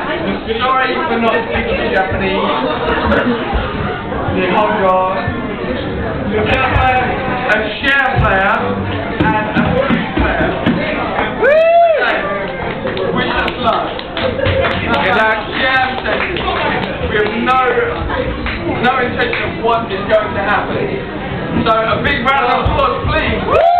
a. Sorry for not speaking Japanese. Nihongo. A chess player, a share player, and a flute player. Okay. Wish us luck. Good luck. Jam session. We have no, no intention of what is going to happen. So a big round of applause, please. Okay,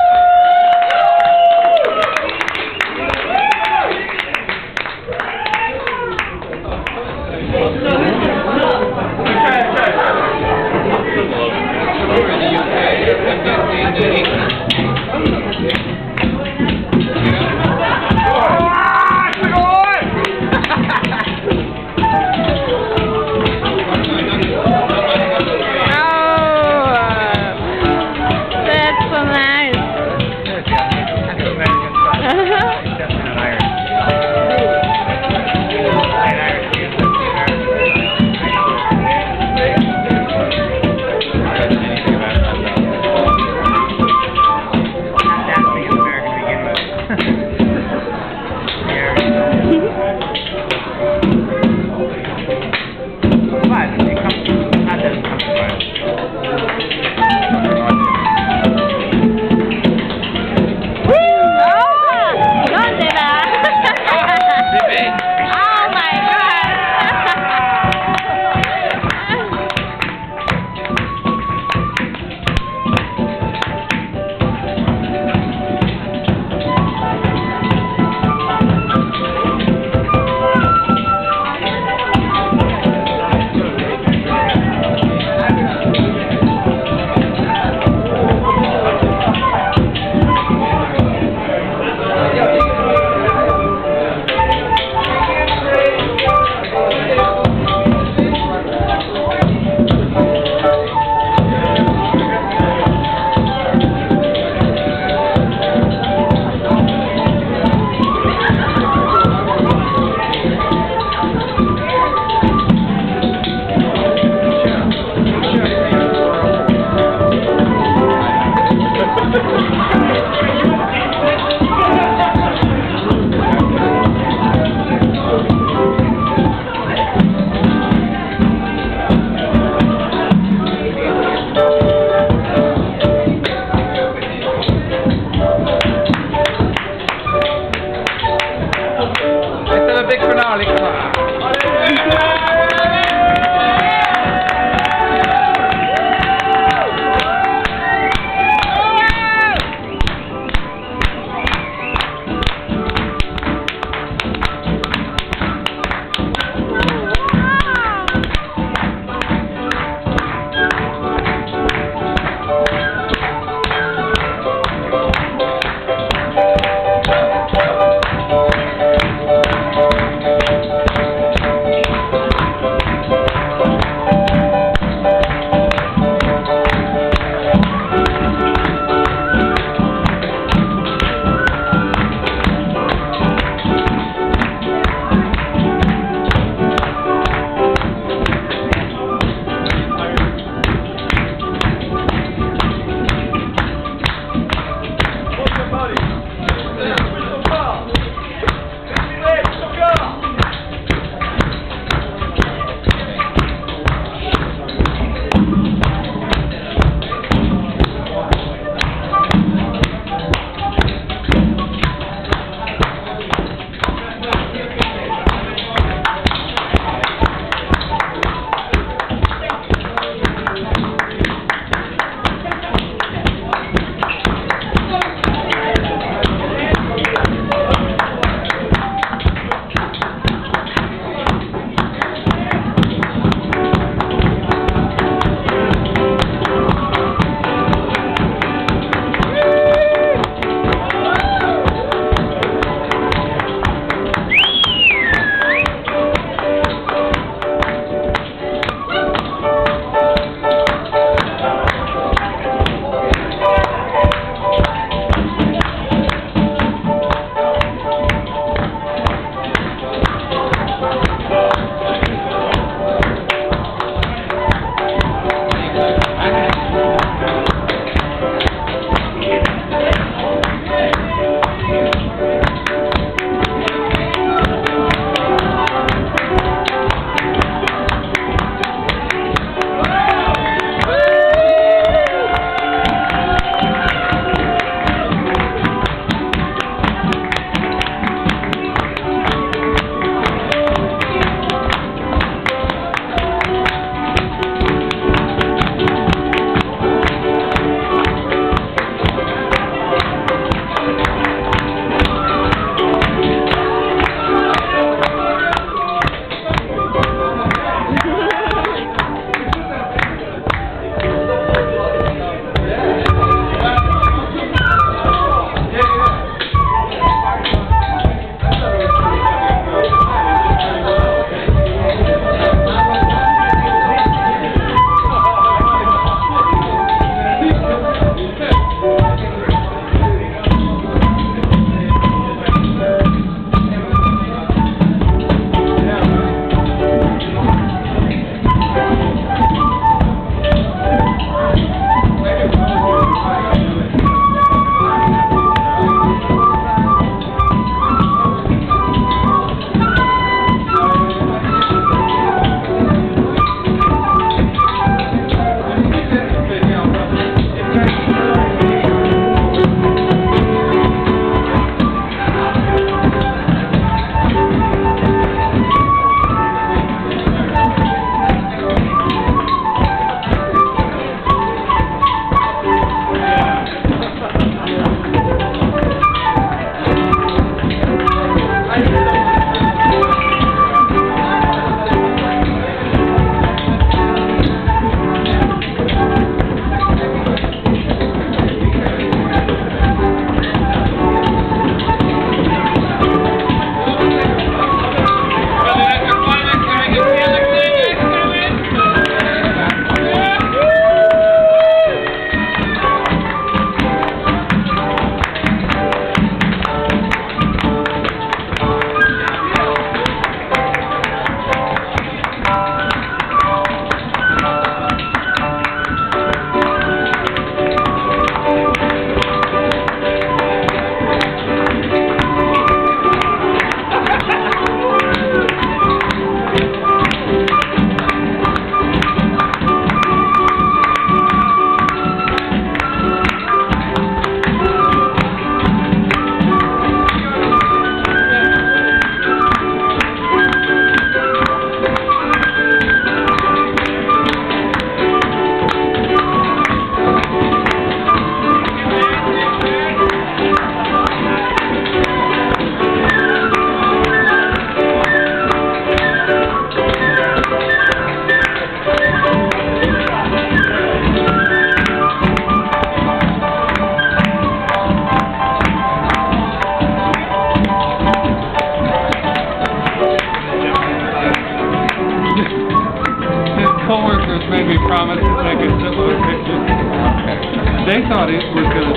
Metallica.